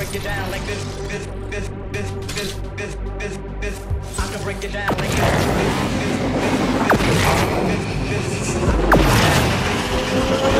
break it down like this, this, this, this, this, this, this, this. I can break it down like this, this, this, this, this, this, this, this.